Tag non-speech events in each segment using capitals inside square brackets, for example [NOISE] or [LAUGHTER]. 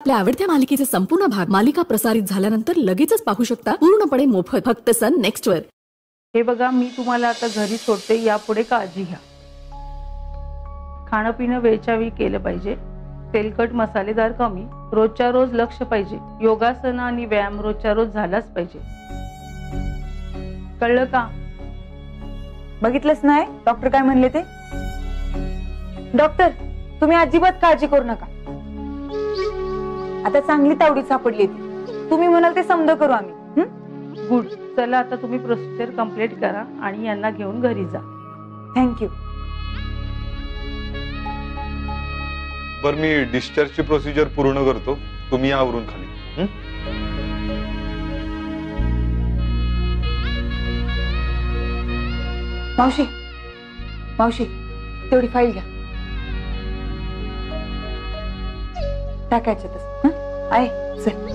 आपल्या आवडत्या मालिकेचे संपूर्ण भाग मालिका प्रसारित झाल्यानंतर लगेचच पाहू शकता पूर्णपणे मोफत. फक्त सन नेक्स्ट वर. हे बघा मी तुम्हाला आता घरी सोडते यापुढे काळजी घ्या. खाणं पिणं वेळच्या वेळी केलं पाहिजे. तेलकट मसालेदार कमी. रोजच्या रोज लक्ष पाहिजे. योगासन आणि व्यायाम रोजच्या रोज झालाच पाहिजे. कळलं का? बघितलंच नाही? डॉक्टर काय म्हणले ते? डॉक्टर तुम्ही अजिबात काळजी करू नका. आता चांगली तावडी सापडली ती. तुम्ही म्हणाल ते समज करू आम्ही. गुड. चला आता तुम्ही प्रोसिजर कंप्लीट करा आणि यांना घेऊन घरी जा. थँक्यू बर मी डिस्चार्जची प्रोसिजर पूर्ण करतो. तुम्ही आवरून खाली? मावशी मावशी तेवढी फाईल घ्या. टाकायच्यातच हं? आहे चल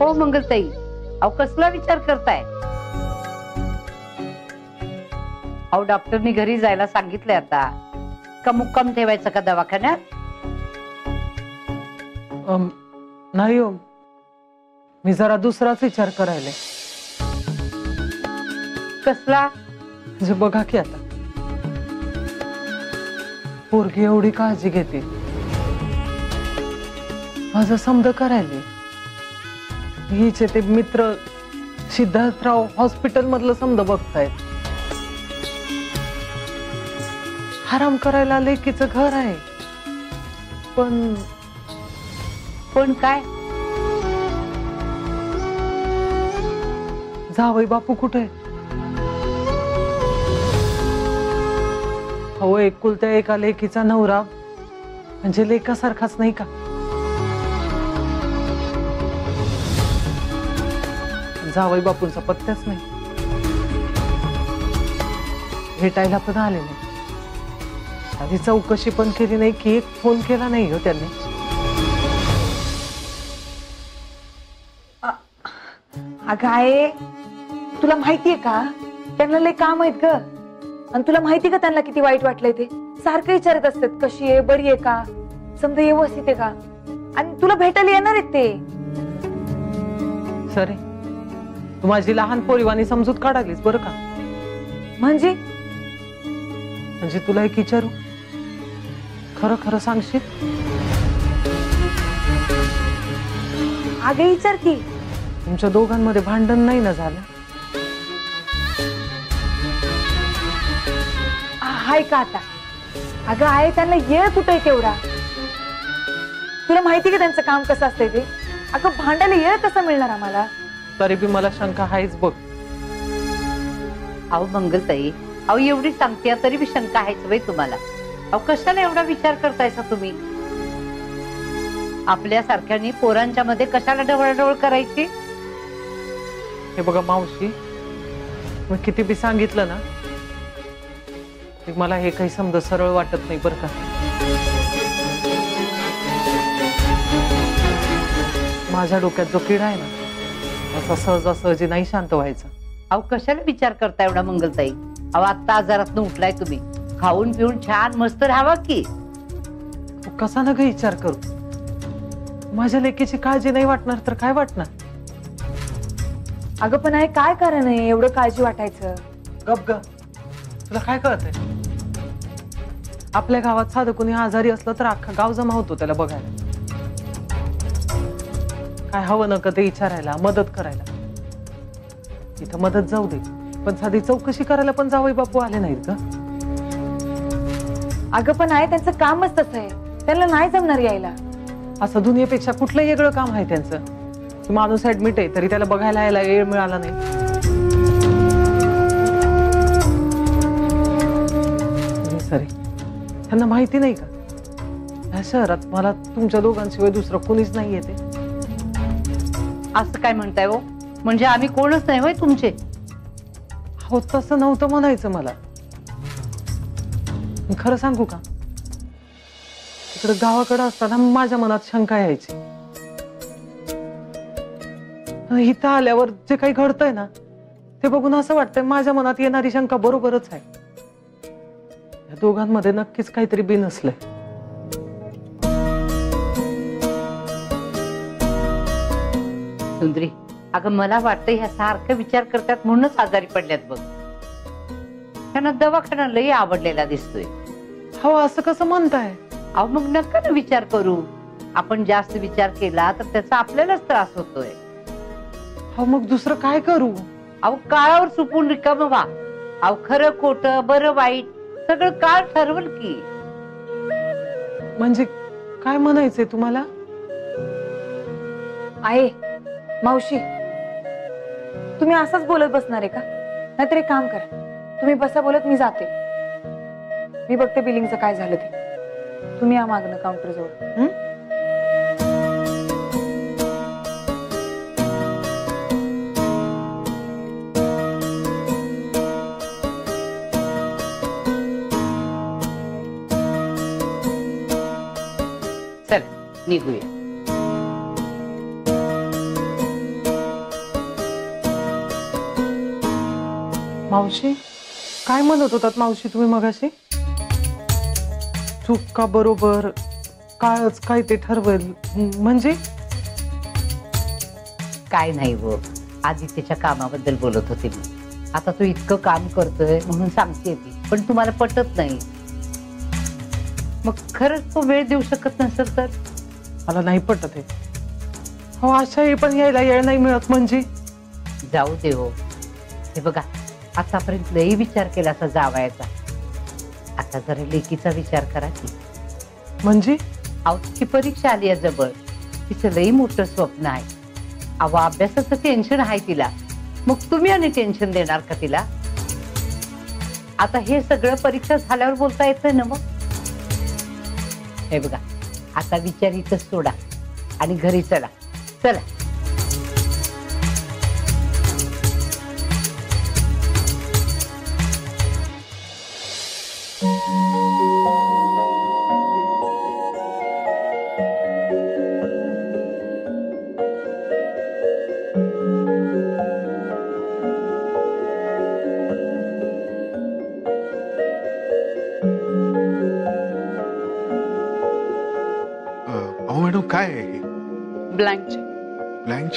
हो मंगलताई. अहो कसला विचार करताय? अहो डॉक्टरनी घरी जायला सांगितलंय आता. का मुक्काम ठेवायचा का दवाखान्यात? अम, नाही हो. मी जरा दुसराच विचार करायला. कसला? म्हणजे बघा की आता. पोरगी एवढी काळजी घेते. माझं समज करायले. हिचे ते मित्र सिद्धार्थराव हॉस्पिटल मधलं समजा बघतायत. आराम करायला लेकीचं घर आहे. पण पण काय? जावई बापू कुठे? अहो एकुलत्या एका लेकीचा नवरा. म्हणजे लेखासारखाच नाही का? जावई बापूंचा पत्त्याच नाही. भेटायला पण आले नाही. आधी चौकशी पण केली नाही की एक फोन केला नाही हो त्यांनी. अगं आहे तुला माहितीये का? त्यांना लय काम आहेत ग. आणि तुला माहिती का त्यांना किती वाईट वाटलंय ते? सारखं विचारत असतात कशी आहे? बरी आहे का? समजा व्यवस्थित आहे का? आणि तुला भेटायला येणार आहेत ते. सरे. तू माझी लहान पोरीवानी समजूत काढालीस बरं का? म्हणजे? म्हणजे तुला एक विचारू? खरं खरं सांगशील? अगं विचार की. तुमच्या दोघांमध्ये भांडण नाही ना झालं? हाय का आता. अगं आहे त्यांना येळ कुठे तेवढा तुला माहिती का त्यांचं काम कसं असतंय ते? अगं भांडायला येळ कसं मिळणार आम्हाला? तरी बी मला शंका आहेच बघ. अहो मंगलताई अहो एवढी सांगते तरी बी शंका आहेच बाई तुम्हाला. अहो कशाला एवढा विचार करतायसा तुम्ही? आपल्या सारख्यानी पोरांच्या मध्ये कशाला ढवळढवळ करायची? हे बघा मावशी मी किती बी सांगितलं ना मला हे काही समज सरळ वाटत नाही बरं का. माझ्या डोक्यात जो किडा आहे ना असा सहजासहजी नाही शांत व्हायचा. अहो कशाला विचार करता एवढा मंगलताई? अहो आत्ता आजारात उठलाय तुम्ही. खाऊन पिऊन छान मस्त राहावा की? तू कसा ना ग विचार करू? माझ्या लेकीची काळजी नाही वाटणार तर काय वाटणार? अगं पण आहे काय कारण आहे एवढं काळजी वाटायचं? गप ग. तुला काय कळतंय? आपल्या गावात साधं कोणी आजारी असलं तर अख्खा गाव जमा होतो त्याला बघायला. काय हवं नका ते विचारायला मदत करायला. इथं मदत जाऊ दे पण साधी चौकशी करायला पण जावई बापू आले नाहीत का? अगं पण आहे त्यांचं कामच तसं आहे. त्यांना नाही जमणार यायला. असं दुनियेपेक्षा कुठलं वेगळं काम आहे त्यांचं. की माणूस ऍडमिट आहे तरी त्याला बघायला यायला वेळ मिळाला नाही. सॉरी. त्यांना माहिती नाही का? या शहरात मला तुमच्या दोघांशिवाय दुसरं कोणीच नाही येते असं काय म्हणताय हो? म्हणजे आम्ही कोणच नाही होय तुमचे? हो तसं नव्हतं म्हणायचं मला. पण खरं सांगू का? इकडे गावाकडे असताना माझ्या मनात शंका यायची. आणि इथं आल्यावर जे काही घडतंय ना ते बघून असं वाटतंय माझ्या मनात येणारी शंका बरोबरच आहे. या दोघांमध्ये नक्कीच काहीतरी बिनसलंय सुंदरी अगं मला वाटतं ह्या सारखं विचार करतात म्हणूनच आजारी पडल्यात बघ. त्यांना दवाखाना लई आवडलेला दिसतोय. हो असं कसं म्हणताय? अहो मग नका ना विचार करू. आपण जास्त विचार केला तर त्याचा आपल्यालाच त्रास होतोय. हो मग दुसरं काय करू? अहो काळावर चुकून रिकाम व्हा. अहो खरं खोट बरं वाईट. सगळं काळ ठरवल की. म्हणजे काय म्हणायचंय तुम्हाला? आहे मावशी. तुम्ही असंच बोलत बसणार आहे का? नाहीतर एक काम करा. तुम्ही बसा बोलत मी जाते. मी बघते बिलिंगचं काय झालं ते. तुम्ही या मागणं काउंटर जवळ. निघूया. मावशी काय म्हणत होतात मावशी तुम्ही मगाशी? चूक का बरोबर? काळच काय ते ठरवेल? म्हणजे? काय नाही व आदित्यच्या कामाबद्दल बोलत होते मी. आता तू इतकं काम करतोय म्हणून सांगते ती पण तुम्हाला पटत नाही. मग खरंच तो वेळ देऊ शकत नसेल तर? मला नाही पटत आहे हो अशाही पण यायला येळ नाही मिळत म्हणजे. जाऊ दे हो. हे बघा आतापर्यंत लई विचार केला असा जावायचा. आता जरा लेकीचा विचार करा की. म्हणजे? तिची परीक्षा आली आहे जवळ. तिचं लई मोठं स्वप्न आहे. अहो अभ्यासाचं टेन्शन आहे तिला. मग तुम्ही आणि टेन्शन देणार का तिला? आता हे सगळं परीक्षा झाल्यावर बोलता येतं ना मग? हे बघा आता विचार इथं सोडा आणि घरी चला. चला.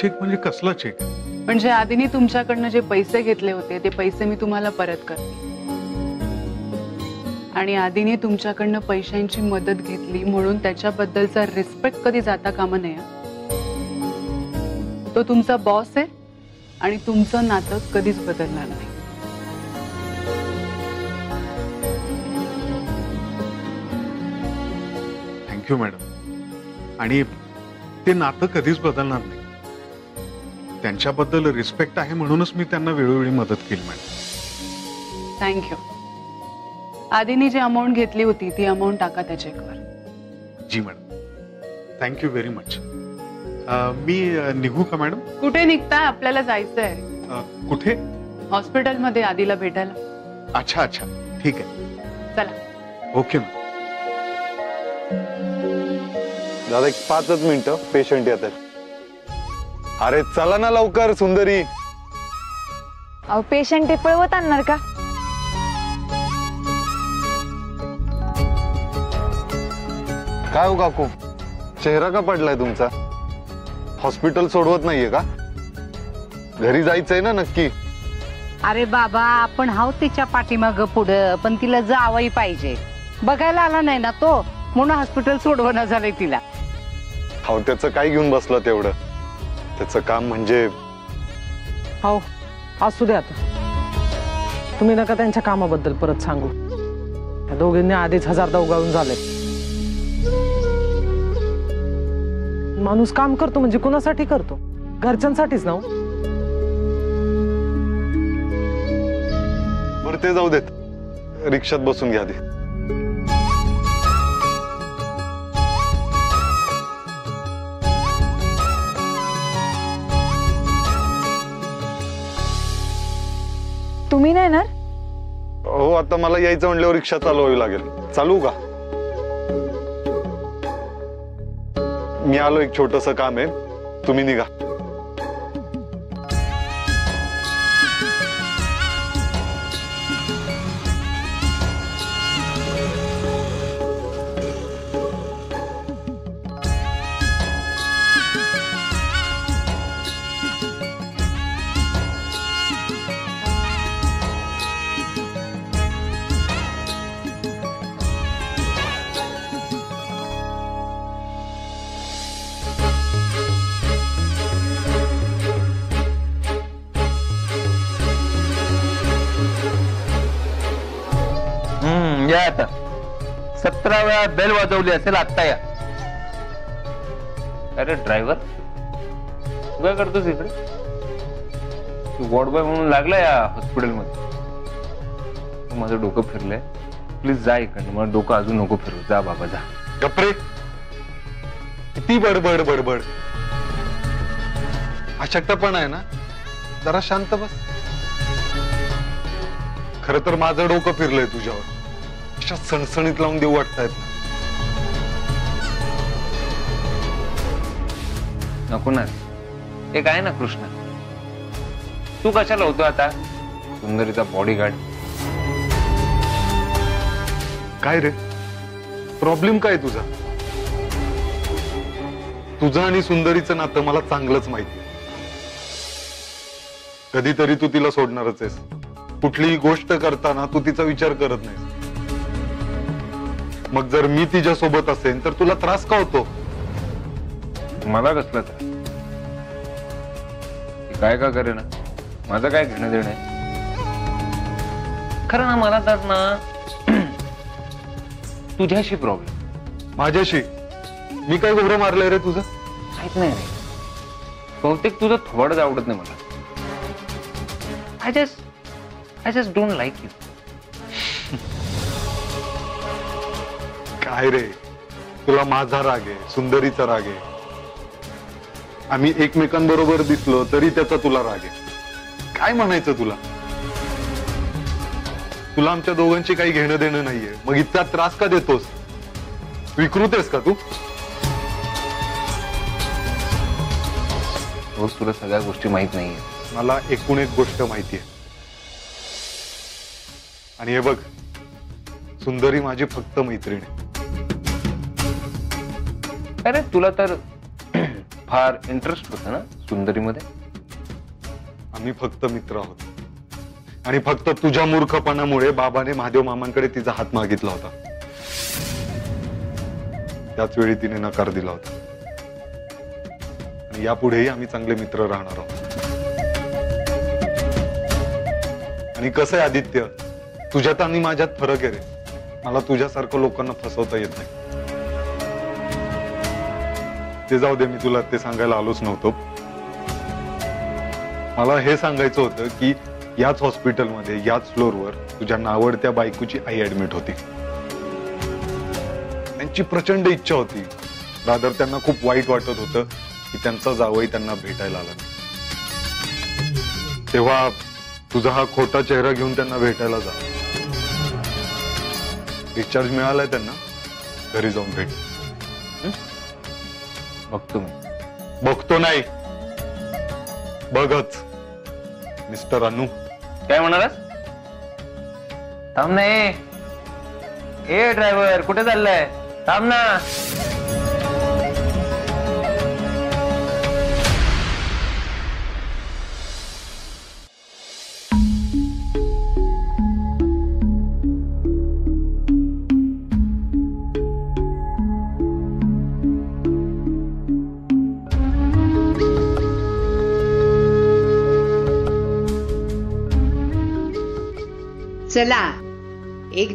चेक म्हणजे कसला चेक म्हणजे आधीने तुमच्याकडनं जे पैसे घेतले होते ते पैसे मी तुम्हाला परत करते. आणि आधीने तुमच्याकडनं पैशांची मदत घेतली म्हणून त्याच्याबद्दलचा रिस्पेक्ट कधी जाता कामा नये. तो तुमचा बॉस आहे आणि तुमचं नातं कधीच बदलणार नाही. थँक्यू मॅडम आणि ते नातं कधीच बदलणार नाही. त्यांच्याबद्दल रिस्पेक्ट आहे म्हणूनच मी त्यांना वेळोवेळी मदत केली मॅडम. थँक्यू आधीने जी अमाऊंट घेतली होती ती अमाऊंट टाका त्या चेकवर जी madam. Thank you very much मी निघू का मॅडम? कुठे निघताय? आपल्याला जायचंय. कुठे? हॉस्पिटलमध्ये आधीला भेटायला. अच्छा अच्छा. ठीक आहे. चला. ओके दादा एक पाचच मिनिटं. पेशंट येत आहेत अरे चला ना लवकर सुंदरी. अहो पेशंट ते पळवत आणणार का? काय हो काकू? चेहरा का पडलाय तुमचा? हॉस्पिटल सोडवत नाहीये का? घरी जायचंय ना नक्की. अरे बाबा आपण हाव तिच्या पाठीमाग पुढं पण तिला जावंही पाहिजे. बघायला आला नाही ना तो म्हणून हॉस्पिटल सोडवणं झालंय तिला. हो त्याचं काय घेऊन बसलं तेवढं? त्याचं काम म्हणजे हो असू द्या आता. तुम्ही नका त्यांच्या कामाबद्दल परत सांगू. त्या दोघींनी आधीच हजारदा उगाळून झाले माणूस काम करतो म्हणजे कुणासाठी करतो? घरच्यांसाठीच ना. बरं ते जाऊ देत. रिक्षात बसून घ्या आधी. तुम्ही नाही येणार? हो आता मला यायचं म्हणल्यावर रिक्षा चालवावी लागेल. चालू का? मी आलो एक छोटस काम आहे. तुम्ही निघा. या आता सतरा वेळा बेल वाजवली असेल आत्ता या. अरे ड्रायव्हर तू काय करतोस इकडे. तू वॉर्ड बॉय म्हणून लागला या हॉस्पिटलमध्ये माझं डोकं फिरलंय. प्लीज जा इकडनं. मला डोकं अजून नको फिरू. जा बाबा जा. गप्रे. किती बडबड बडबड. अशक्तपण आहे ना? जरा शांत बस. खर तर माझं डोकं फिरलंय तुझ्यावर. अशा सणसणीत लावून देऊ वाटतायत ना नको ना. एक आहे ना कृष्णा? तू कशाला होतो आता? सुंदरीचा बॉडीगार्ड काय रे? प्रॉब्लेम काय तुझा? तुझं आणि सुंदरीचं नातं मला चांगलंच माहिती कधीतरी तू तिला सोडणारच आहेस. कुठलीही गोष्ट करताना तू तिचा विचार करत नाही मग जर मी तिच्या सोबत असेन तर तुला त्रास का होतो? मला कसला त्रास? ती काय का करे ना? माझं काय घेणं देणं आहे? खरं ना मला तर ना तुझ्याशी प्रॉब्लेम माझ्याशी? मी काय गोबरं मारलंय रे तुझं? माहीत नाही रे. बहुतेक तुझं थोडंच आवडत नाही मला. I just I just don't like you काय रे? तुला माझा राग आहे सुंदरीचा राग आहे. आम्ही एकमेकांबरोबर दिसलो तरी त्याचा तुला राग आहे. काय म्हणायचं तुला? तुला आमच्या दोघांची काही घेणं देणं नाहीये. मग इतका त्रास का देतोस? विकृत आहेस का तू? रोज तुला सगळ्या गोष्टी माहीत नाहीये. मला एकूण एक गोष्ट माहितीये. आणि हे बघ सुंदरी माझी फक्त मैत्रीण आहे. अरे तुला तर [CLEARS THROAT] फार इंटरेस्ट होता ना सुंदरीमध्ये? आम्ही फक्त मित्र आहोत. आणि फक्त तुझ्या मूर्खपणामुळे बाबाने महादेव मामांकडे तिचा हात मागितला होता. त्याच वेळी तिने नकार दिला होता. आणि यापुढेही आम्ही चांगले मित्र राहणार आहोत. आणि कसं आहे आदित्य तुझ्यात आणि माझ्यात फरक आहे रे. मला तुझ्यासारखं लोकांना फसवता येत नाही. ते जाऊ दे मी तुला ते सांगायला आलोच नव्हतो. मला हे सांगायचं होतं की याच हॉस्पिटलमध्ये याच फ्लोअरवर तुझ्या नावडत्या बायकोची आई ऍडमिट होती. त्यांची प्रचंड इच्छा होती. रादर त्यांना खूप वाईट वाटत होतं की त्यांचा जावई त्यांना भेटायला आला. नाही. तेव्हा तुझा हा खोटा चेहरा घेऊन त्यांना भेटायला जा. डिस्चार्ज मिळालाय त्यांना घरी जाऊन भेट. बघतो मी. बघतो नाही. बघच मिस्टर अनु. काय म्हणालास? थांब नाही ए ड्रायव्हर कुठे चाललाय? थांब ना.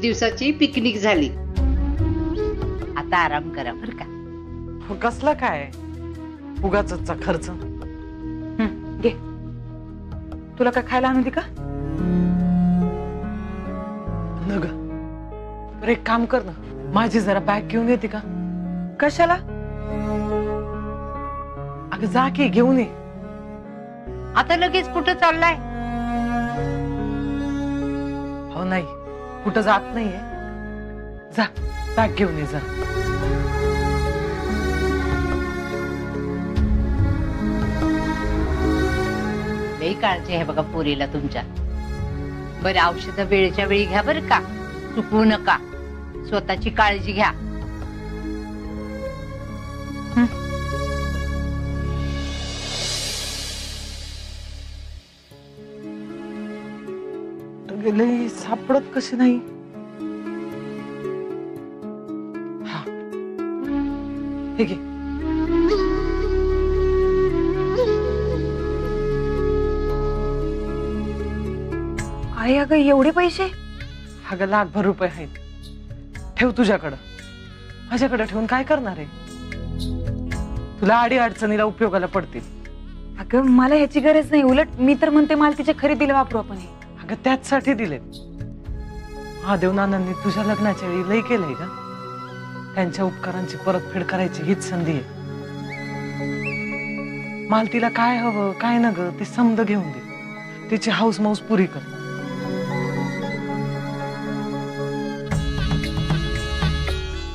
एक दिवसाची पिकनिक झाली. आता आराम करा बर का. कसला काय? उगाच खर्च. घे. तुला काय खायला आणू दे का? न ग बरं एक काम कर ना. माझी जरा बॅग घेऊन येते का? कशाला? अगं जा की घेऊन ये. आता लगेच कुठं चाललाय? हो नाही. कुठं जात नाहीये. जा बॅग घेऊन ये जा लई काळजी आहे बघा पोरीला तुमच्या. बरं औषधं वेळेच्या वेळी घ्या बरं का. चुकवू नका. स्वतःची काळजी घ्या. गेले सापडत कशी नाही? हा. हे घे. आई अगं एवढे पैसे? अगं लाखभर रुपये आहेत. ठेव तुझ्याकडं. माझ्याकडे ठेवून काय करणार आहे? तुला आडी अडचणीला उपयोगाला पडतील. अगं मला ह्याची गरज नाही. उलट मी तर म्हणते मला तिच्या खरेदीला वापरू आपण हे. अगं त्याचसाठी दिलेत. महादेवनानंदनी तुझ्या लग्नाच्या वेळी लय केलंय का त्यांच्या उपकारांची परतफेड करायची हीच संधी आहे. मालतीला काय हवं काय न ग ते समज घेऊन दे. तिची हाऊस माऊस पुरी कर.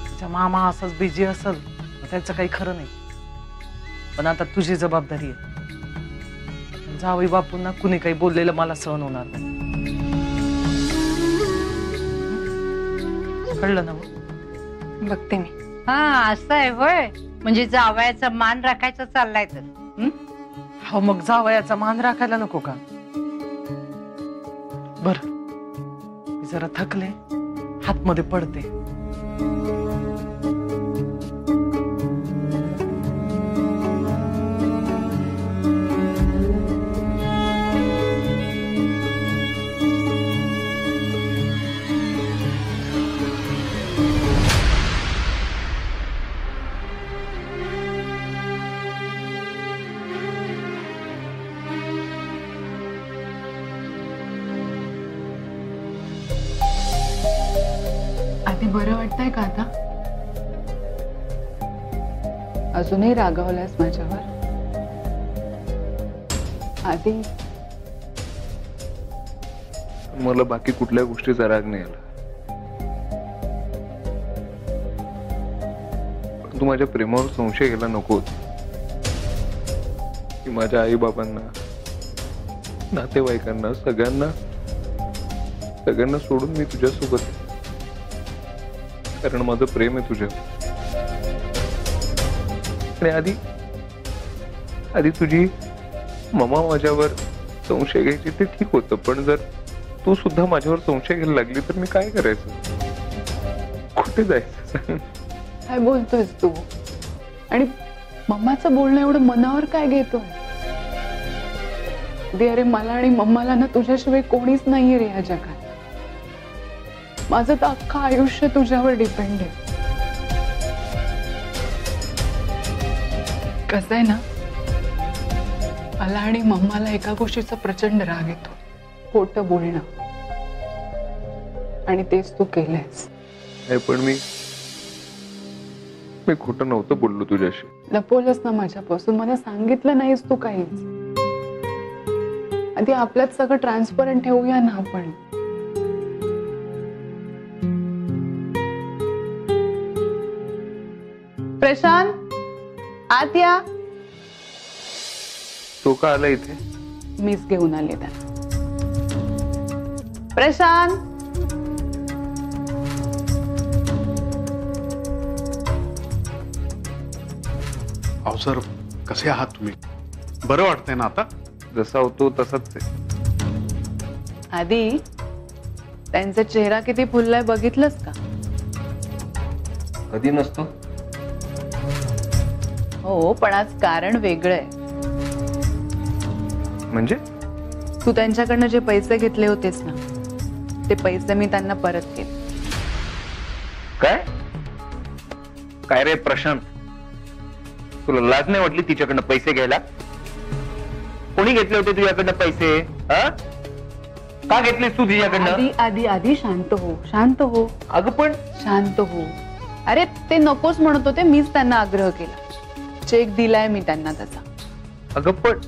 तिचा मामा असंच बिजी असल त्याचं काही खरं नाही. पण आता तुझी जबाबदारी आहे. जावई बापूंना कुणी काही बोललेलं मला सहन होणार नाही. कळलं ना? बघते मी. हा असं आहे होय. म्हणजे जावयाचा मान राखायचा चाललाय तर. हं? हो मग जावयाचा मान राखायला नको का? बर. मी जरा थकले. हातमध्ये पडते. अजूनही रागावलास माझ्यावर? आधी. मला बाकी कुठल्या गोष्टीचा राग नाही आला. तू माझ्या प्रेमावर संशय घ्यायला नको की माझ्या आई बाबांना नातेवाईकांना सगळ्यांना सगळ्यांना सोडून मी तुझ्यासोबत कारण माझं प्रेम आहे तुझ्या आणि आधी आधी तुझी ममा माझ्यावर संशय घ्यायची ते ठीक होतं पण जर तू सुद्धा माझ्यावर संशय घ्यायला लागली तर मी काय करायचं? कुठे जायचं? काय बोलतोयस तू? आणि मम्माचं बोलणं एवढं मनावर काय घेतो दे अरे मला आणि मम्माला ना तुझ्याशिवाय कोणीच नाहीये रे ह्या जगात. माझं तर अख्खं आयुष्य तुझ्यावर डिपेंड आहे. कसं आहे ना मला आणि मम्माला एका गोष्टीचा प्रचंड राग येतो. खोटं बोलणं. आणि तेच तू केलंयस. नाही पण मी मी खोटं नव्हतं बोललो तुझ्याशी. लपवलंच ना माझ्यापासून. मला सांगितलं नाहीस तू काहीच. आधी आपल्यात सगळं ट्रान्सपरंट ठेवूया ना आपण. प्रशांत? आत या तो का आला इथे? मीच घेऊन आले त्याला प्रशांत. अहो सर कसे आहात तुम्ही? बरं वाटतंय ना आता? जसा होतो तसाच आहे. आधी त्यांचा चेहरा किती फुललाय बघितलंस का? कधी नसतो. हो पण आज कारण वेगळं आहे. म्हणजे? तू त्यांच्याकडनं जे पैसे घेतले होतेस ना ते पैसे मी त्यांना परत केले. काय? काय रे प्रशांत? तुला लाज नाही वाटली तिच्याकडनं पैसे घ्यायला? कोणी घेतले होते तुझ्याकडनं पैसे? हा? का घेतलेस तू तिच्याकडनं? आधी आधी आधी शांत हो शांत हो. अगं पण शांत हो. अरे ते नकोच म्हणत होते मीच त्यांना आग्रह केला. चेक दिलाय मी त्यांना त्याचा. अगं पण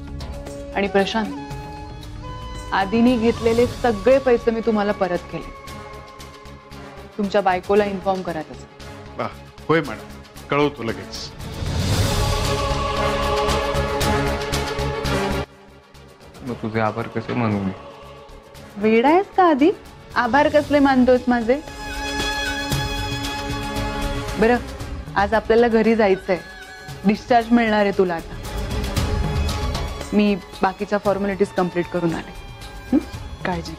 आणि प्रशांत आधीनी घेतलेले सगळे पैसे मी तुम्हाला परत केले. तुमच्या बायकोला इन्फॉर्म करा त्याचं. होय मॅडम. कळवतो लगेच. मग तुझे आभार कसे मानू मी? वेडा आहेस का आधी? आभार कसले मानतोस माझे? बरं आज आपल्याला घरी जायचंय. डिस्चार्ज मिळणार आहे तुला आता. मी बाकीच्या फॉर्मॅलिटीज कंप्लीट करून आले. हं? काळजी.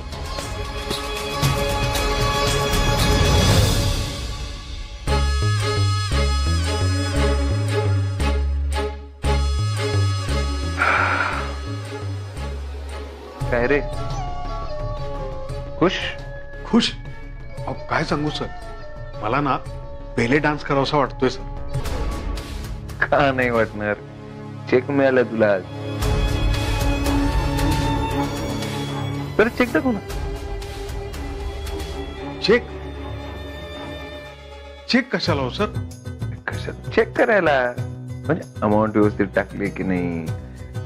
काय रे? खुश? खुश? अहो काय सांगू सर? मला ना बेले डान्स करावासा वाटतोय सर. का नाही वाटणार. चेक मिळाला तुला आज. तर चेक दाखव ना. चेक चेक कशाला हो सर कशात चेक करायला. म्हणजे अमाऊंट व्यवस्थित टाकली की नाही?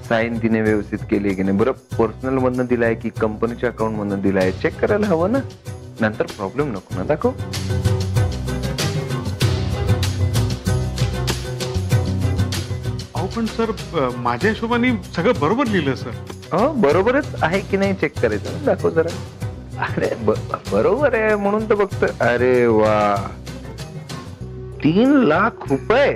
साईन तिने व्यवस्थित केली की नाही? बरं पर्सनल मधनं दिलाय की कंपनीच्या अकाउंट मधनं दिलाय? चेक करायला हवं ना. नंतर प्रॉब्लेम नको ना दाखव. पण सर माझ्या हिशोबाने सगळं बरोबर लिहिलं सर. हो बरोबरच आहे की नाही चेक करायचं? दाखव जरा. अरे ब- बरोबर आहे म्हणून तर बघतो अरे वा. तीन लाख रुपये?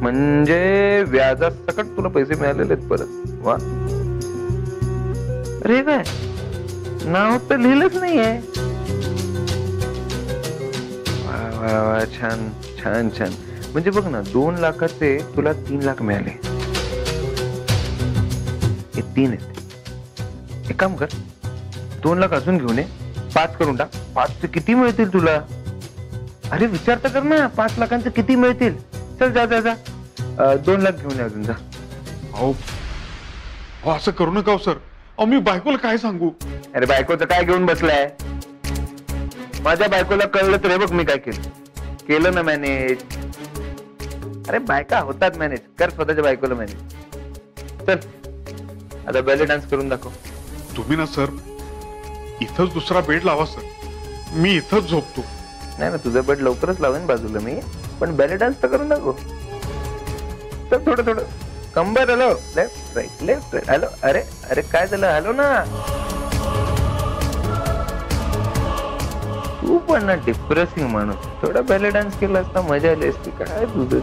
म्हणजे व्याजात सकट तुला पैसे मिळालेले आहेत परत. वा. अरे काय? नाव तर लिहिलंच नाहीये. वा वा वा. छान छान छान. म्हणजे बघ ना दोन लाखाचे तुला तीन लाख मिळाले. हे तीन आहेत. एक काम कर दोन लाख अजून घेऊन ये पाच करून टाक. पाचचे किती मिळतील तुला? अरे विचार तर कर ना पाच लाखांचे किती मिळतील? चल जा जा जा. अं, दोन लाख घेऊन ये अजून जा. अहो अहो, असं करू नका हो, सर. अहो मी बायकोला काय सांगू? अरे बायकोचं काय घेऊन बसलाय? माझ्या बायकोला कळलं तर हे बघ मी काय केलं. केलं ना मॅनेज. अरे बायका होतात मॅनेज कर स्वतःच्या बायकोला मॅनेज चल. आता बॅले डान्स करून दाखव. तुम्ही ना सर इथंच दुसरा बेड लावा सर मी इथंच झोपतो. नाही ना तुझं बेड लवकरच लावेन बाजूला मी पण बॅले डान्स तर करून दाखव. तर थोडं थोडं. कंबर hello left right left right hello अरे अरे काय झालं? हॅलो ना. तू पण ना डिप्रेसिंग माणूस. थोडा बॅले डान्स केला असता मजा आली असती. काय तुझं?